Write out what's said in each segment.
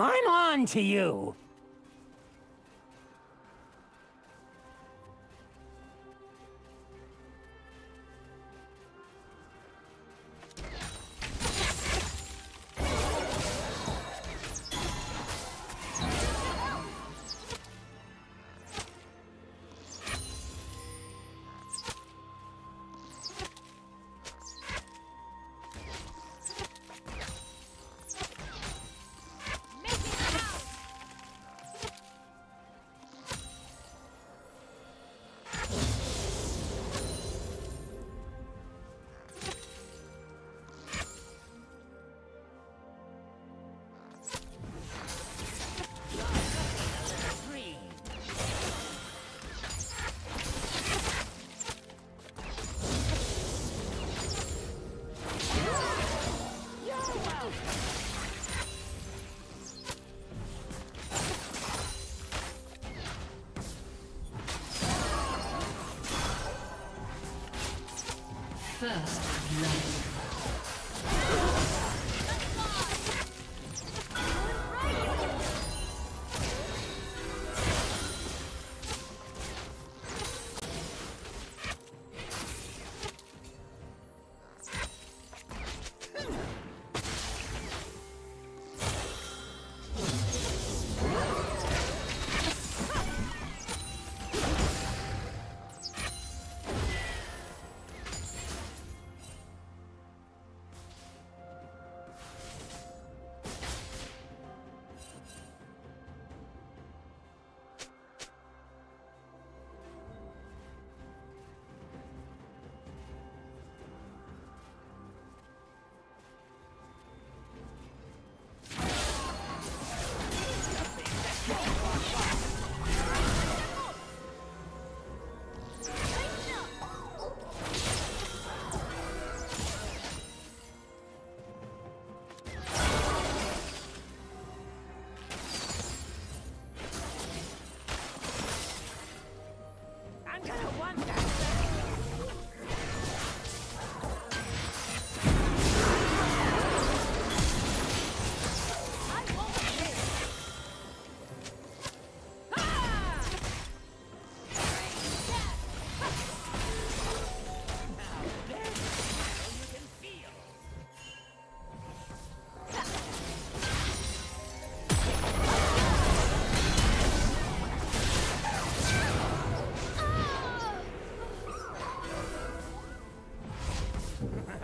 I'm on to you. Thank you.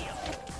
Seal.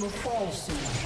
Will fall soon.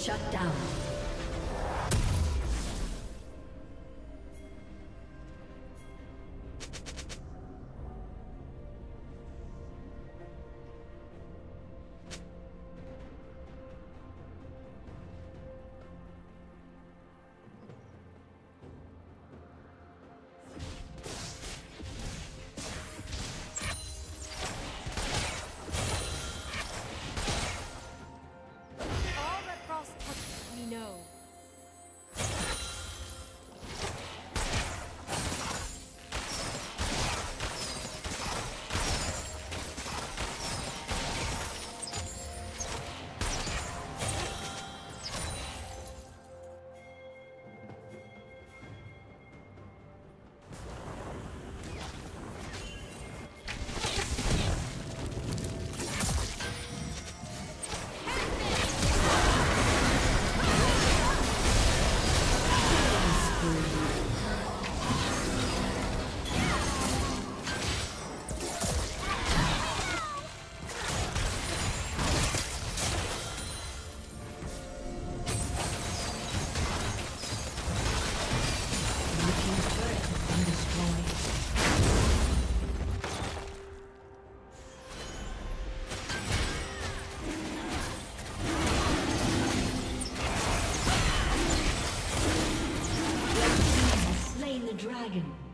Shut down. Destroyed.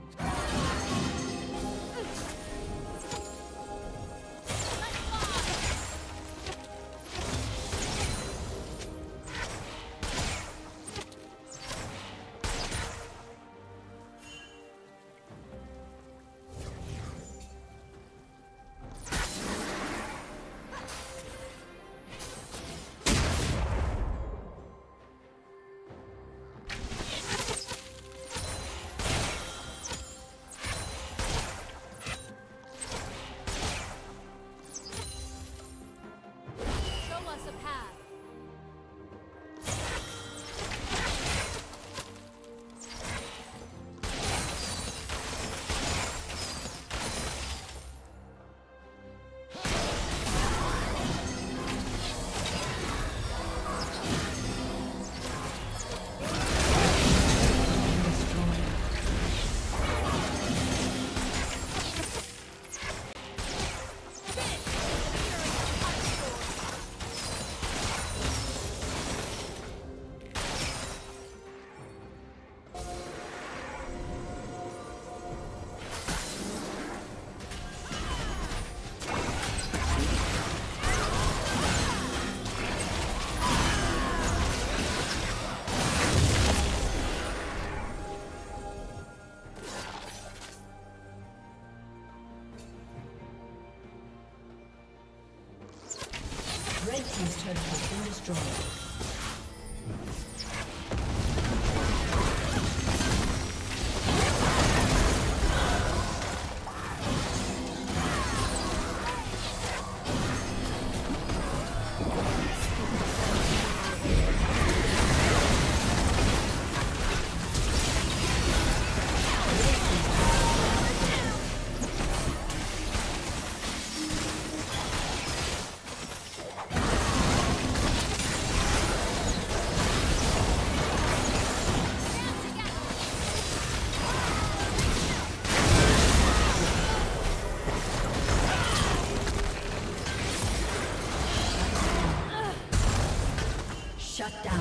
Shut down.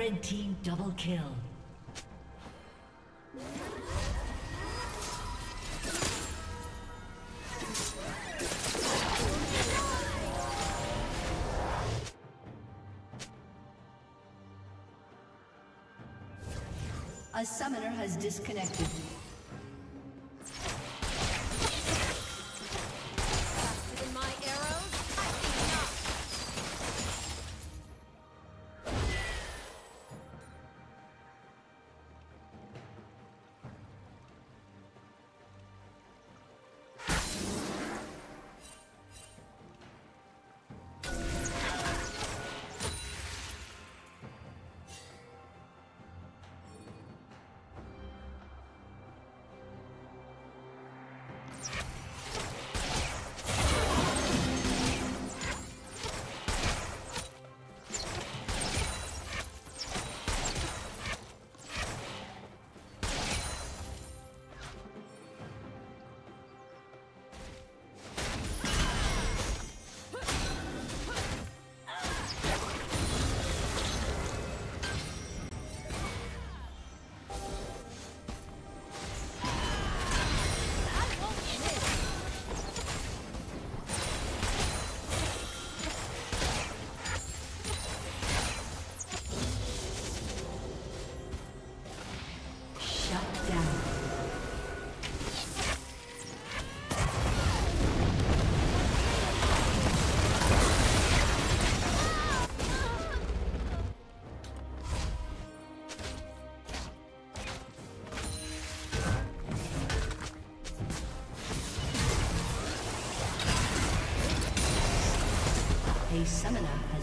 Red team double kill. A summoner has disconnected.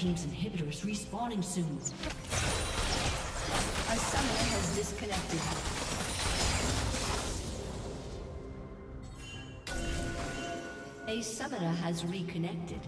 Team's inhibitor is respawning soon. A summoner has disconnected. A summoner has reconnected.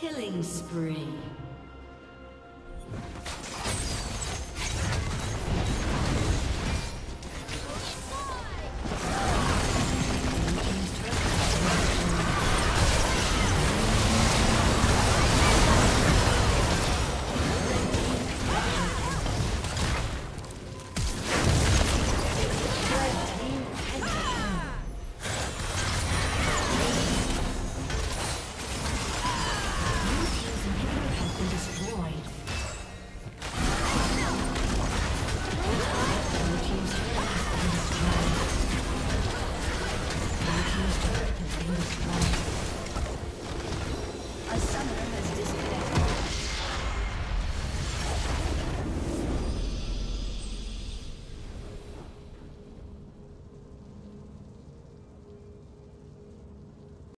Killing spree.